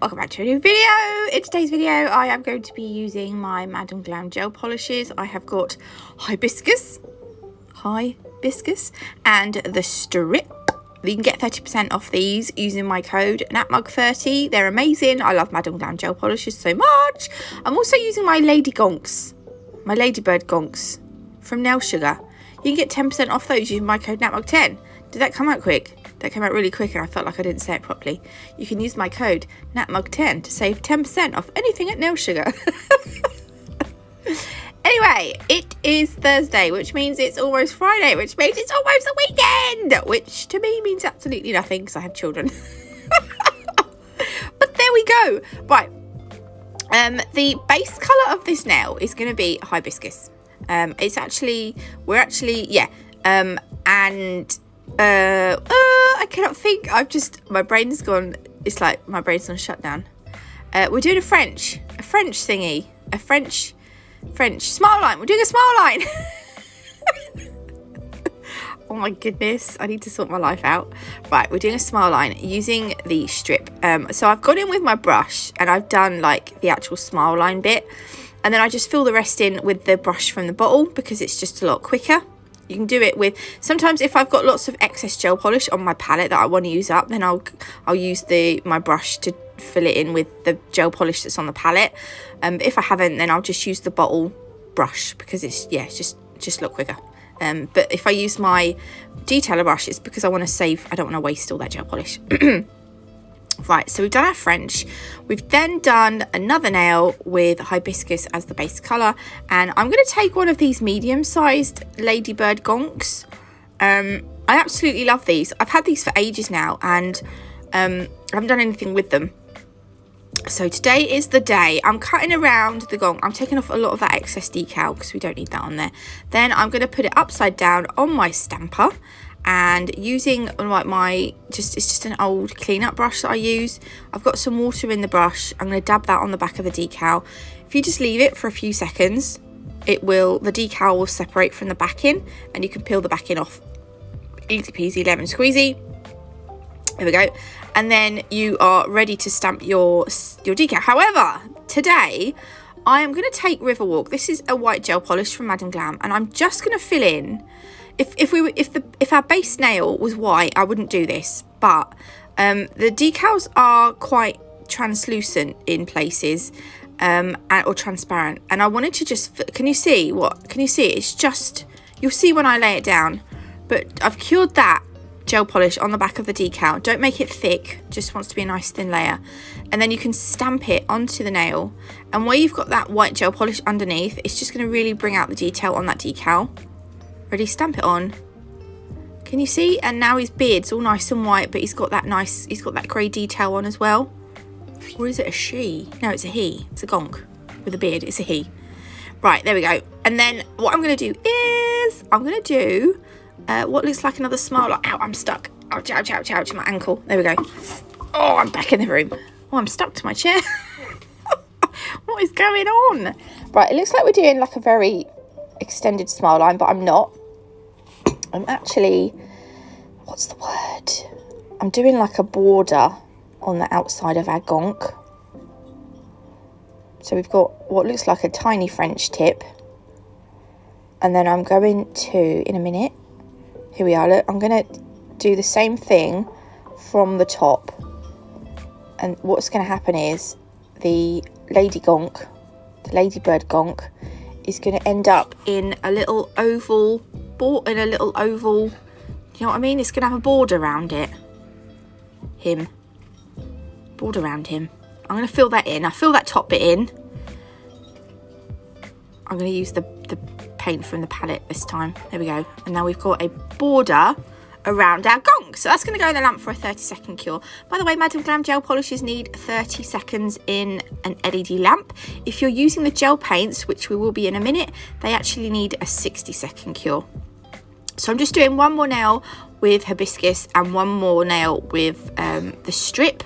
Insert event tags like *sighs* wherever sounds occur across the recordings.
welcome back to a new video. In today's video i am going to be using my madam glam gel polishes. I have got hibiscus hibiscus and the strip. You can get 30% off these using my code natmug30 they're amazing. I love madam glam gel polishes so much. I'm also using my lady gonks my ladybird gonks from nail sugar. You can get 10% off those using my code natmug10 did that come out quick that came out really quick and I felt like I didn't say it properly. You can use my code NATMUG10 to save 10% off anything at Nail Sugar. *laughs* anyway, it is Thursday, which means it's almost Friday, which means it's almost a weekend, which to me means absolutely nothing because I have children. *laughs* but there we go. Right. Um, the base colour of this nail is going to be hibiscus. Um, it's actually, we're actually, yeah, um, and uh, uh, I cannot think. I've just my brain's gone. It's like my brain's on shutdown. Uh, we're doing a French, a French thingy, a French, French smile line. We're doing a smile line. *laughs* oh my goodness, I need to sort my life out. Right, we're doing a smile line using the strip. Um, so I've gone in with my brush and I've done like the actual smile line bit. And then I just fill the rest in with the brush from the bottle because it's just a lot quicker you can do it with sometimes if I've got lots of excess gel polish on my palette that I want to use up then I'll I'll use the my brush to fill it in with the gel polish that's on the palette. Um, if I haven't then I'll just use the bottle brush because it's yeah it's just just look quicker. Um, but if I use my detailer brush it's because I want to save I don't want to waste all that gel polish *clears throat* Right, so we've done our French. We've then done another nail with hibiscus as the base colour. And I'm going to take one of these medium-sized Ladybird Gonks. Um, I absolutely love these. I've had these for ages now and um, I haven't done anything with them. So today is the day. I'm cutting around the gonk. I'm taking off a lot of that excess decal because we don't need that on there. Then I'm going to put it upside down on my stamper and using like my just it's just an old cleanup brush that I use. I've got some water in the brush. I'm going to dab that on the back of the decal. If you just leave it for a few seconds it will the decal will separate from the backing and you can peel the backing off. Easy peasy lemon squeezy. There we go. And then you are ready to stamp your your decal. However today I am going to take Riverwalk. This is a white gel polish from Madam Glam and I'm just going to fill in if, if we were, if the if our base nail was white, I wouldn't do this. But um, the decals are quite translucent in places um, or transparent. And I wanted to just, can you see what, can you see? It's just, you'll see when I lay it down. But I've cured that gel polish on the back of the decal. Don't make it thick, just wants to be a nice thin layer. And then you can stamp it onto the nail. And where you've got that white gel polish underneath, it's just going to really bring out the detail on that decal. Ready, stamp it on. Can you see? And now his beard's all nice and white, but he's got that nice, he's got that grey detail on as well. Or is it a she? No, it's a he. It's a gonk with a beard. It's a he. Right, there we go. And then what I'm going to do is I'm going to do uh, what looks like another smile. Like, ow, I'm stuck. Ouch, ouch, ouch, ouch, my ankle. There we go. Oh, I'm back in the room. Oh, I'm stuck to my chair. *laughs* what is going on? Right, it looks like we're doing like a very extended smile line, but I'm not. I'm actually, what's the word? I'm doing like a border on the outside of our gonk. So we've got what looks like a tiny French tip. And then I'm going to, in a minute, here we are, look, I'm going to do the same thing from the top. And what's going to happen is the lady gonk, the ladybird gonk, is going to end up in a little oval, in a little oval, you know what I mean? It's going to have a border around it. Him. Border around him. I'm going to fill that in. I fill that top bit in. I'm going to use the, the paint from the palette this time. There we go. And now we've got a border around our gonk. So that's going to go in the lamp for a 30 second cure. By the way, Madam Glam gel polishes need 30 seconds in an LED lamp. If you're using the gel paints, which we will be in a minute, they actually need a 60 second cure. So I'm just doing one more nail with hibiscus and one more nail with um, the strip.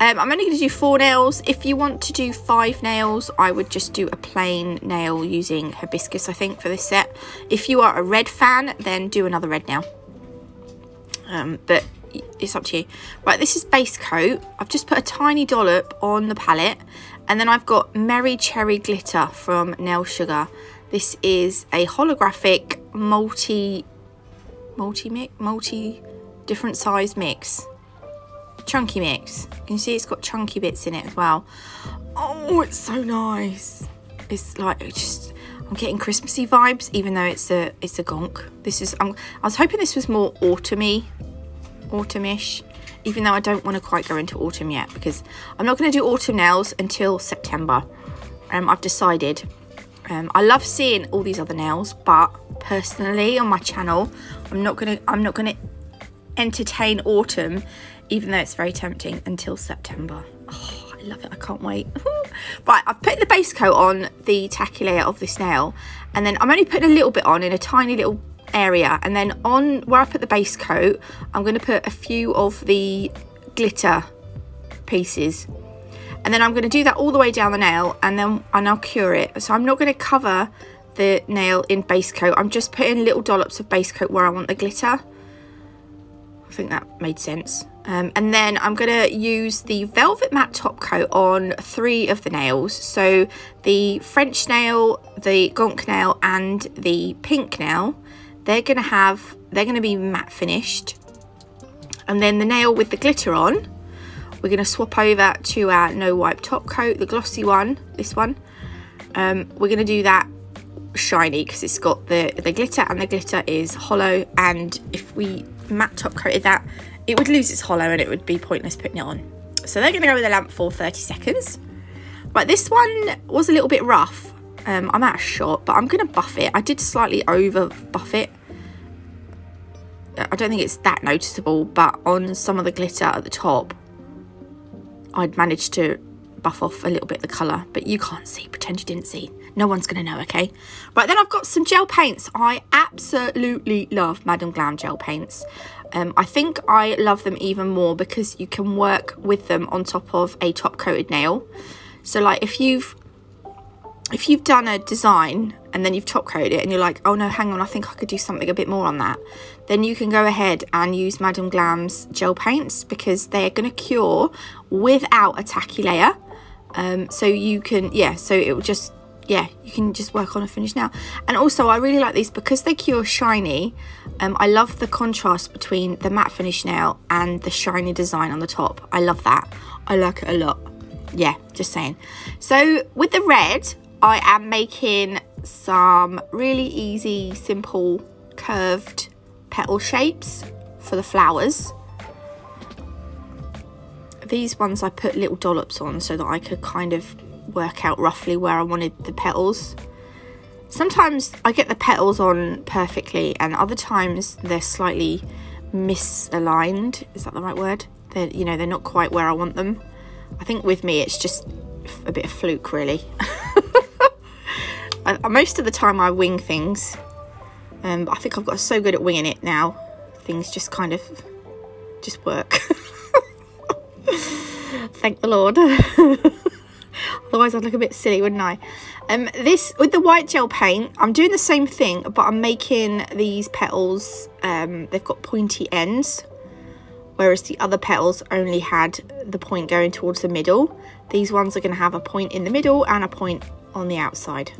Um, I'm only going to do four nails. If you want to do five nails, I would just do a plain nail using hibiscus, I think, for this set. If you are a red fan, then do another red nail. Um, but it's up to you. Right, this is base coat. I've just put a tiny dollop on the palette. And then I've got Merry Cherry Glitter from Nail Sugar. This is a holographic multi, multi mix, multi different size mix. Chunky mix. You can see it's got chunky bits in it as well. Oh, it's so nice. It's like, it's just, I'm getting Christmassy vibes, even though it's a it's a gonk. This is I'm, I was hoping this was more autumny, autumnish, even though I don't want to quite go into autumn yet because I'm not going to do autumn nails until September. Um, I've decided. Um, I love seeing all these other nails, but personally on my channel, I'm not gonna I'm not gonna entertain autumn, even though it's very tempting until September. Oh. I love it. I can't wait. *laughs* right, I've put the base coat on the tacky layer of this nail. And then I'm only putting a little bit on in a tiny little area. And then on where I put the base coat, I'm going to put a few of the glitter pieces. And then I'm going to do that all the way down the nail and then and I'll cure it. So I'm not going to cover the nail in base coat. I'm just putting little dollops of base coat where I want the glitter. I think that made sense. Um, and then I'm going to use the Velvet Matte Top Coat on three of the nails. So the French nail, the Gonk nail and the pink nail, they're going to have, they're going to be matte finished. And then the nail with the glitter on, we're going to swap over to our No Wipe Top Coat, the glossy one, this one. Um, we're going to do that shiny because it's got the, the glitter and the glitter is hollow. And if we matte top coated that, it would lose its hollow and it would be pointless putting it on. So they're going to go with the lamp for 30 seconds. Right, this one was a little bit rough. Um, I'm out of shot, but I'm going to buff it. I did slightly over buff it. I don't think it's that noticeable, but on some of the glitter at the top, I'd managed to buff off a little bit of the colour, but you can't see, pretend you didn't see. No one's going to know, okay? Right, then I've got some gel paints. I absolutely love Madam Glam gel paints. Um, I think I love them even more because you can work with them on top of a top coated nail. So like if you've if you've done a design and then you've top coated it and you're like, oh no, hang on, I think I could do something a bit more on that, then you can go ahead and use Madam Glam's gel paints because they're going to cure without a tacky layer. Um, so you can, yeah, so it will just yeah, you can just work on a finish now. And also, I really like these because they cure shiny. Um, I love the contrast between the matte finish nail and the shiny design on the top. I love that. I like it a lot. Yeah, just saying. So with the red, I am making some really easy, simple, curved petal shapes for the flowers. These ones I put little dollops on so that I could kind of work out roughly where I wanted the petals. Sometimes I get the petals on perfectly and other times they're slightly misaligned. Is that the right word? They're, you know, they're not quite where I want them. I think with me it's just a bit of fluke really. *laughs* Most of the time I wing things. Um, I think I've got so good at winging it now. Things just kind of just work. *laughs* Thank the Lord. *laughs* Otherwise I'd look a bit silly, wouldn't I? Um, this, with the white gel paint, I'm doing the same thing, but I'm making these petals, um, they've got pointy ends, whereas the other petals only had the point going towards the middle. These ones are going to have a point in the middle and a point on the outside.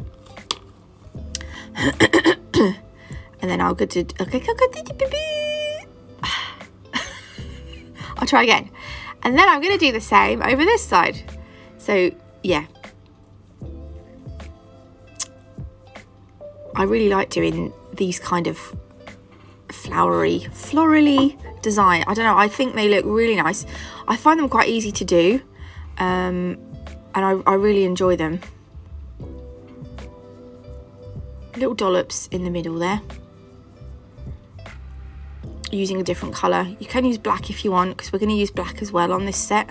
And then I'll go to, okay, *sighs* I'll try again. And then I'm going to do the same over this side. So yeah. I really like doing these kind of flowery, florally design. I don't know, I think they look really nice. I find them quite easy to do um, and I, I really enjoy them. Little dollops in the middle there. Using a different colour. You can use black if you want because we're going to use black as well on this set.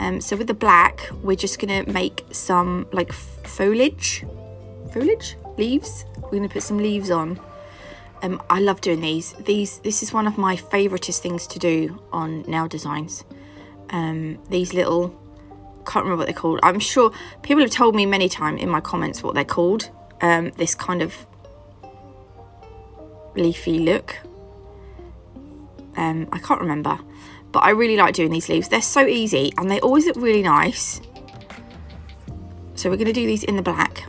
Um, so with the black, we're just going to make some like foliage, foliage, leaves. We're going to put some leaves on. Um, I love doing these. These, This is one of my favouriteest things to do on nail designs. Um, these little, can't remember what they're called. I'm sure people have told me many times in my comments what they're called. Um, this kind of leafy look. Um, I can't remember. But I really like doing these leaves. They're so easy and they always look really nice. So we're going to do these in the black.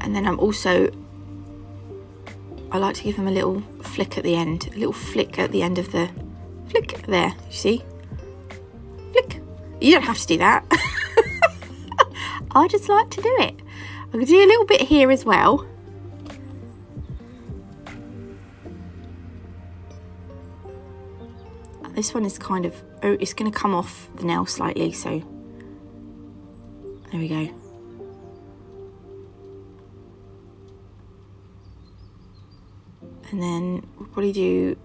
And then I'm also, I like to give them a little flick at the end. A little flick at the end of the, flick there, you see? Flick. You don't have to do that. *laughs* I just like to do it. To do a little bit here as well. This one is kind of, oh, it's going to come off the nail slightly, so there we go. And then we'll probably do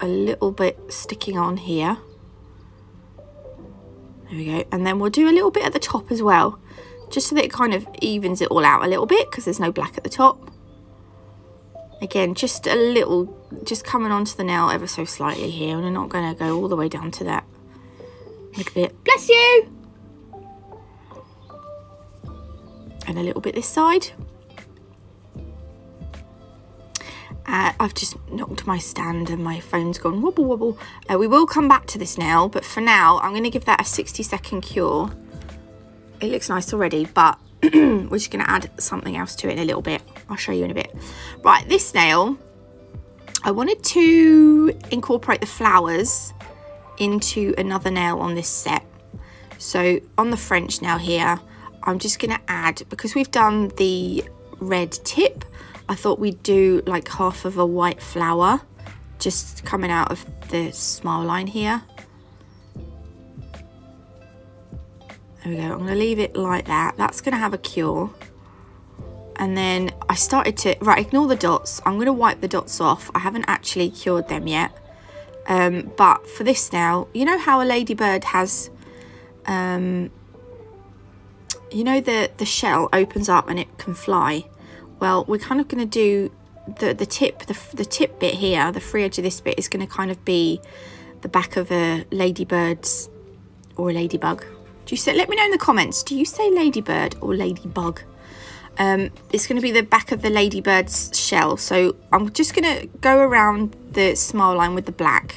a little bit sticking on here. There we go. And then we'll do a little bit at the top as well, just so that it kind of evens it all out a little bit because there's no black at the top. Again, just a little, just coming onto the nail ever so slightly here. And I'm not going to go all the way down to that little bit. Bless you! And a little bit this side. Uh, I've just knocked my stand and my phone's gone wobble wobble. Uh, we will come back to this nail, but for now, I'm going to give that a 60 second cure. It looks nice already, but *clears throat* we're just going to add something else to it in a little bit. I'll show you in a bit. Right, this nail, I wanted to incorporate the flowers into another nail on this set. So on the French nail here, I'm just going to add, because we've done the red tip, I thought we'd do like half of a white flower just coming out of the smile line here. There we go. I'm to leave it like that. That's to have a cure. And then I started to... Right, ignore the dots. I'm to wipe the dots off. I haven't actually cured them yet. Um, but for this now, you know how a ladybird has... Um, you know the, the shell opens up and it can fly? Well, we're kind of going to do... The, the tip, the, the tip bit here, the free edge of this bit is going to kind of be the back of a ladybird's or a ladybug do you say, let me know in the comments, do you say ladybird or ladybug? Um, it's going to be the back of the ladybird's shell. So I'm just going to go around the smile line with the black.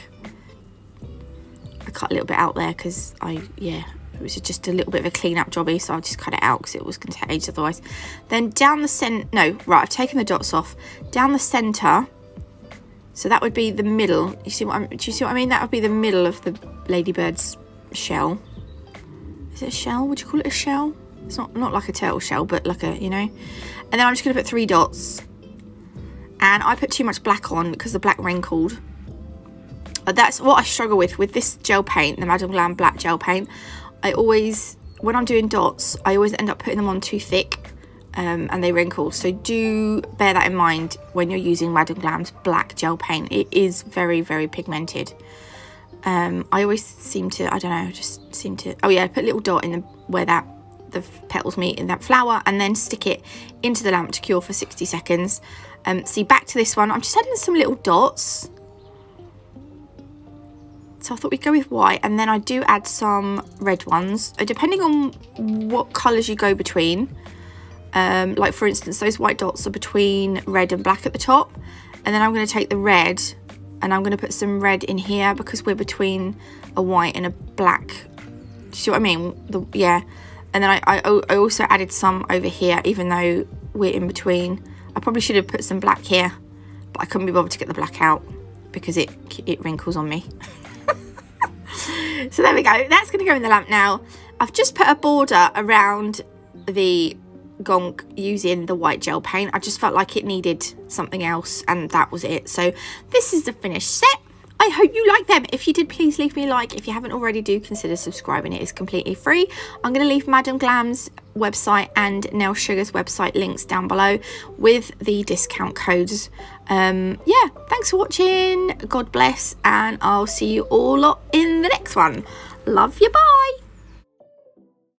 I cut a little bit out there because I, yeah, was just a little bit of a clean up jobby. So I'll just cut it out because it was going to ages otherwise. Then down the center, no, right, I've taken the dots off. Down the center, so that would be the middle. You see what I'm, do you see what I mean? That would be the middle of the ladybird's shell is it a shell? Would you call it a shell? It's not, not like a turtle shell, but like a, you know. And then I'm just going to put three dots. And I put too much black on because the black wrinkled. That's what I struggle with. With this gel paint, the Madam Glam black gel paint, I always, when I'm doing dots, I always end up putting them on too thick. Um, and they wrinkle. So do bear that in mind when you're using Madam Glam's black gel paint. It is very, very pigmented. Um, I always seem to, I don't know, just seem to, oh yeah, put a little dot in the, where that the petals meet in that flower and then stick it into the lamp to cure for 60 seconds. Um, see, back to this one, I'm just adding some little dots. So I thought we'd go with white and then I do add some red ones, uh, depending on what colours you go between. Um, like for instance, those white dots are between red and black at the top. And then I'm going to take the red and I'm going to put some red in here because we're between a white and a black. Do you see what I mean? The, yeah. And then I, I, I also added some over here, even though we're in between. I probably should have put some black here, but I couldn't be bothered to get the black out because it, it wrinkles on me. *laughs* so there we go. That's going to go in the lamp now. I've just put a border around the gonk using the white gel paint. I just felt like it needed something else and that was it. So this is the finished set. I hope you like them. If you did, please leave me a like. If you haven't already, do consider subscribing. It is completely free. I'm going to leave Madam Glam's website and Nail Sugar's website links down below with the discount codes. Um, yeah, thanks for watching. God bless. And I'll see you all in the next one. Love you. Bye.